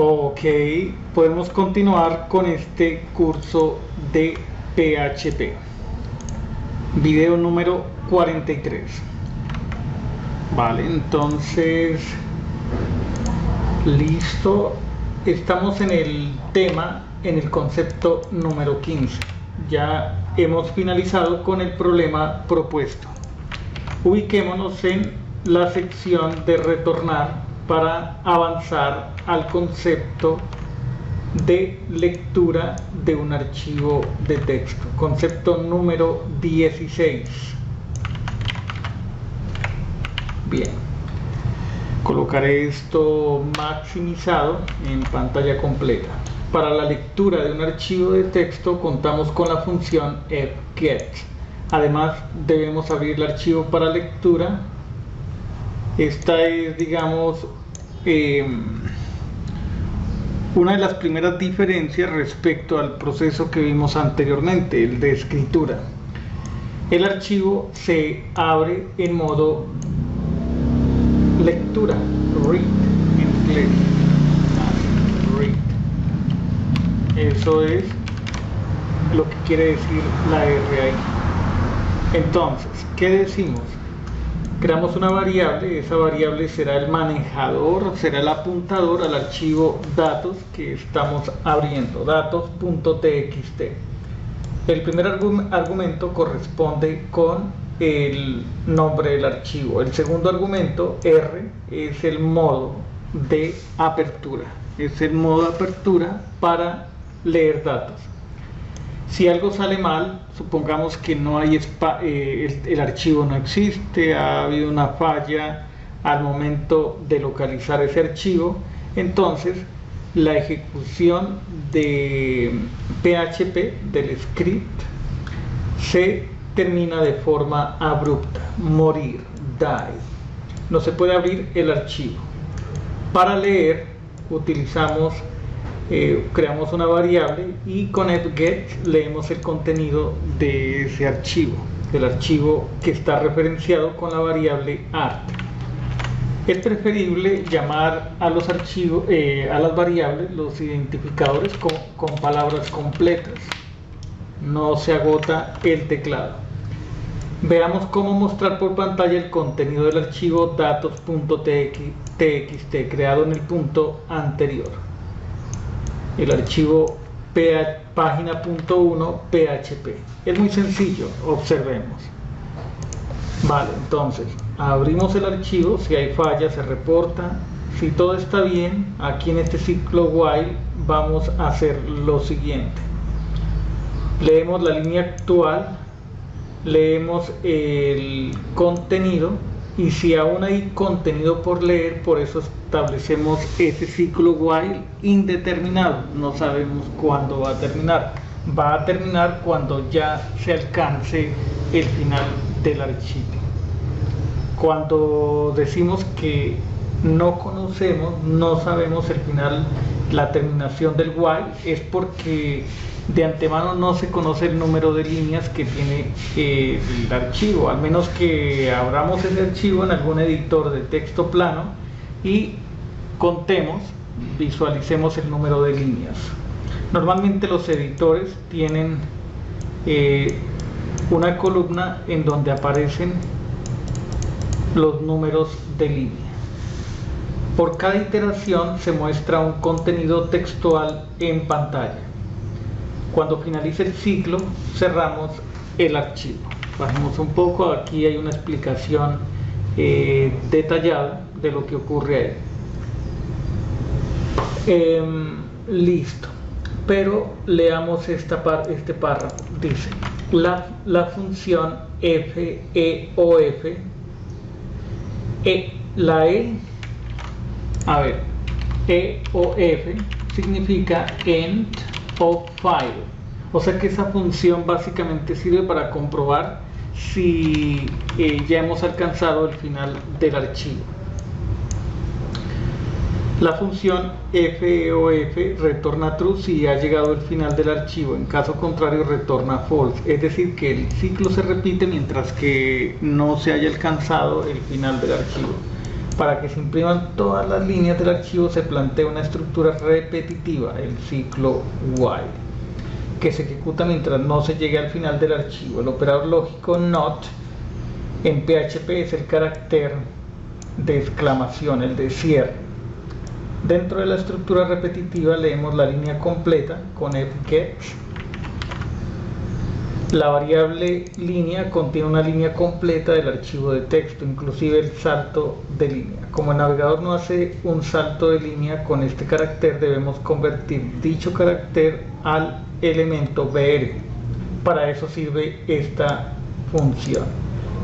Ok, podemos continuar con este curso de PHP. Video número 43. Vale, entonces, listo. Estamos en el tema, en el concepto número 15. Ya hemos finalizado con el problema propuesto. Ubiquémonos en la sección de retornar para avanzar al concepto de lectura de un archivo de texto. Concepto número 16. Bien. Colocaré esto maximizado en pantalla completa. Para la lectura de un archivo de texto contamos con la función fget. Además debemos abrir el archivo para lectura. Esta es, digamos, eh, una de las primeras diferencias respecto al proceso que vimos anteriormente, el de escritura. El archivo se abre en modo lectura, read en inglés. Read. Eso es lo que quiere decir la R ahí. Entonces, ¿qué decimos? Creamos una variable, esa variable será el manejador, será el apuntador al archivo datos que estamos abriendo, datos.txt. El primer argumento corresponde con el nombre del archivo. El segundo argumento, R, es el modo de apertura. Es el modo de apertura para leer datos. Si algo sale mal, supongamos que no hay eh, el, archivo no existe, ha habido una falla al momento de localizar ese archivo, entonces la ejecución de PHP del script se termina de forma abrupta, morir, die. No se puede abrir el archivo. Para leer utilizamos eh, creamos una variable y con get leemos el contenido de ese archivo, del archivo que está referenciado con la variable art. Es preferible llamar a los archivos, eh, a las variables, los identificadores con, con palabras completas. No se agota el teclado. Veamos cómo mostrar por pantalla el contenido del archivo datos.txt creado en el punto anterior el archivo página.1 PHP. Es muy sencillo, observemos. Vale, entonces abrimos el archivo, si hay falla se reporta. Si todo está bien, aquí en este ciclo while vamos a hacer lo siguiente. Leemos la línea actual, leemos el contenido y si aún hay contenido por leer, por eso establecemos ese ciclo while indeterminado. No sabemos cuándo va a terminar. Va a terminar cuando ya se alcance el final del archivo. Cuando decimos que no conocemos, no sabemos el final, la terminación del while, es porque de antemano no se conoce el número de líneas que tiene eh, el archivo, al menos que abramos ese archivo en algún editor de texto plano y contemos, visualicemos el número de líneas. Normalmente los editores tienen eh, una columna en donde aparecen los números de línea. Por cada iteración se muestra un contenido textual en pantalla. Cuando finalice el ciclo, cerramos el archivo. Bajemos un poco, aquí hay una explicación eh, detallada de lo que ocurre ahí. Em, listo. Pero leamos esta este párrafo. Dice, la, función f, e e, la e, a ver, e o f significa end of file. O sea que esa función básicamente sirve para comprobar si eh, ya hemos alcanzado el final del archivo. La función FOF retorna true si ha llegado el final del archivo, en caso contrario retorna false, es decir que el ciclo se repite mientras que no se haya alcanzado el final del archivo. Para que se impriman todas las líneas del archivo se plantea una estructura repetitiva, el ciclo while, que se ejecuta mientras no se llegue al final del archivo. El operador lógico not en PHP es el carácter de exclamación, el de cierre. Dentro de la estructura repetitiva leemos la línea completa con get. La variable línea contiene una línea completa del archivo de texto, inclusive el salto de línea. Como el navegador no hace un salto de línea con este carácter, debemos convertir dicho carácter al elemento br. Para eso sirve esta función.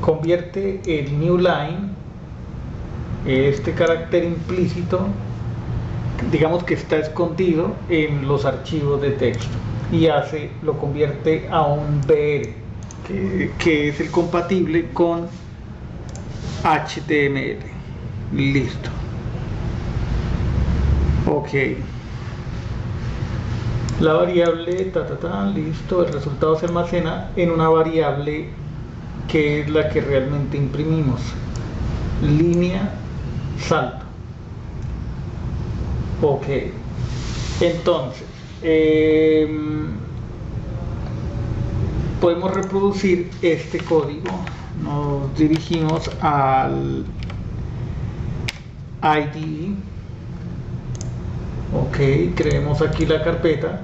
Convierte el new line, este carácter implícito, digamos que está escondido en los archivos de texto y hace, lo convierte a un BR, que, es el compatible con HTML. Listo. Ok. La variable, ta, listo, el resultado se almacena en una variable que es la que realmente imprimimos. Línea salto. Ok. Entonces, em, podemos reproducir este código. Nos dirigimos al ID. Ok, creemos aquí la carpeta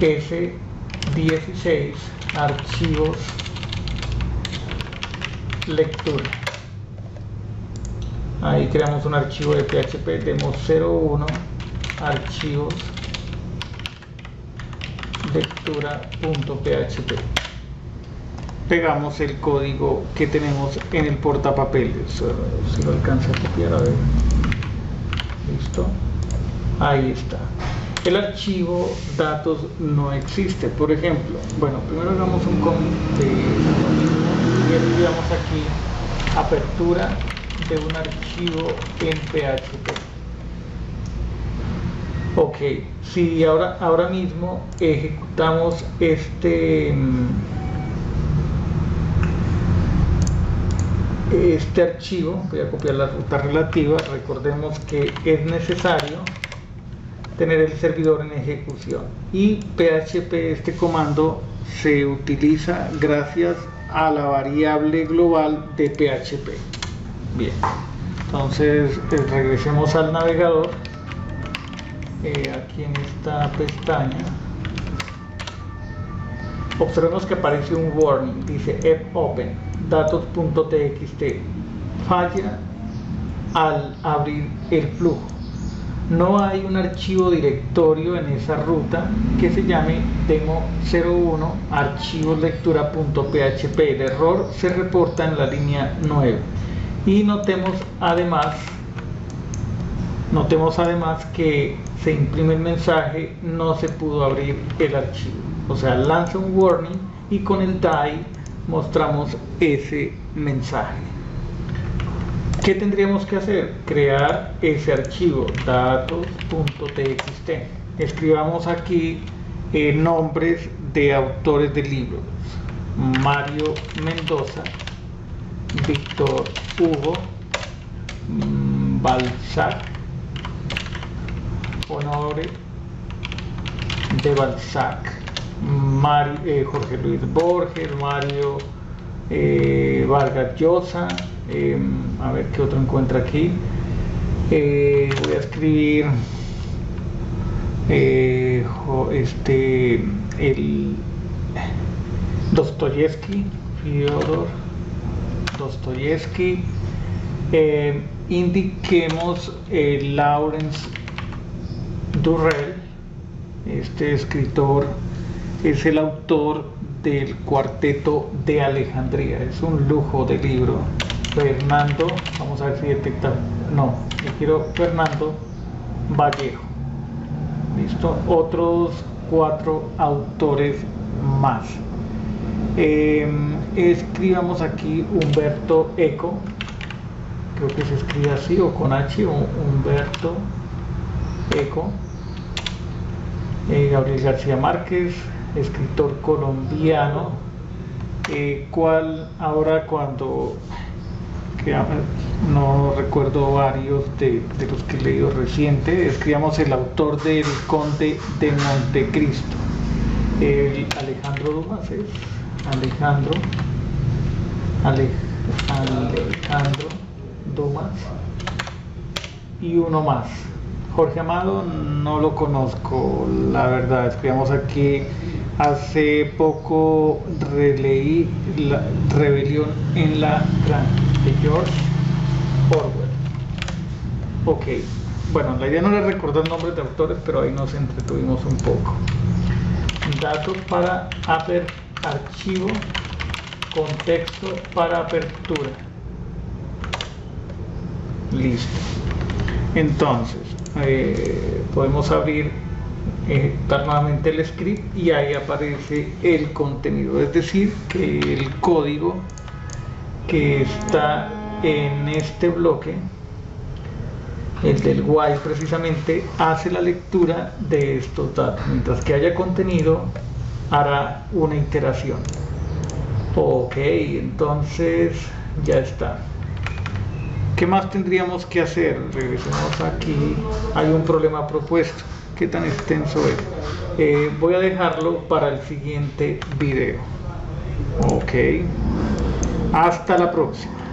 S16 archivos lectura ahí creamos un archivo de php demo 01 archivos lectura.php pegamos el código que tenemos en el portapapeles si lo alcanza a copiar a ver. Listo. Ahí está. El archivo datos no existe. Por ejemplo bueno primero hagamos un commit de y escribamos aquí apertura de un archivo en PHP. Ok, si ahora, ahora mismo ejecutamos este, mm, este archivo, voy a copiar la ruta relativa, recordemos que es necesario tener el servidor en ejecución y PHP este comando se utiliza gracias a la variable global de PHP. Bien, entonces eh, regresemos al navegador. Eh, aquí en esta pestaña observemos que aparece un warning, dice open datos.txt falla al abrir el flujo. No hay un archivo directorio en esa ruta que se llame demo01 archivos lectura.php. El error se reporta en la línea 9 y notemos además notemos además que se imprime el mensaje no se pudo abrir el archivo. O sea lanza un warning y con el die mostramos ese mensaje. ¿qué tendríamos que hacer? crear ese archivo datos.txt escribamos aquí eh, nombres de autores de libros. Mario Mendoza Víctor Hugo, mm, Balzac, Honore de Balzac, eh, Jorge Luis Borges, Mario eh, Vargas Llosa, em, a ver qué otro encuentra aquí. Eh, voy a escribir este el Dostoyevsky, Fyodor Dostoyevsky, indiquemos Lawrence Durrell, este escritor es el autor del cuarteto de Alejandría, es un lujo de libro. Fernando, vamos a ver si detecta, no, yo quiero Fernando Vallejo. Listo, otros cuatro autores más. Em, escribamos aquí Humberto Eco, creo que se escribe así o con H, Humberto Eco, eh, Gabriel García Márquez, escritor colombiano, eh, cual ahora cuando no recuerdo varios de, los que he leído reciente. Escribamos el autor del Conde de Montecristo, el Alejandro Dumas es Alejandro Ale, Alejandro Dumas y uno más. Jorge Amado no lo conozco, la verdad. Escribamos aquí hace poco releí la Rebelión en la Gran de George Orwell. Ok, bueno, la idea no era recordar nombres de autores, pero ahí nos entretuvimos un poco. Datos para aper archivo, contexto para apertura. Listo. Entonces, eh, podemos abrir ejecutar nuevamente el script y ahí aparece el contenido. Es decir que el código que está en este bloque el del while precisamente hace la lectura de estos datos. Mientras que haya contenido hará una iteración. Ok entonces ya está ¿Qué más tendríamos que hacer? Regresemos aquí. Hay un problema propuesto. ¿Qué tan extenso es? Eh, voy a dejarlo para el siguiente video. Ok. Hasta la próxima.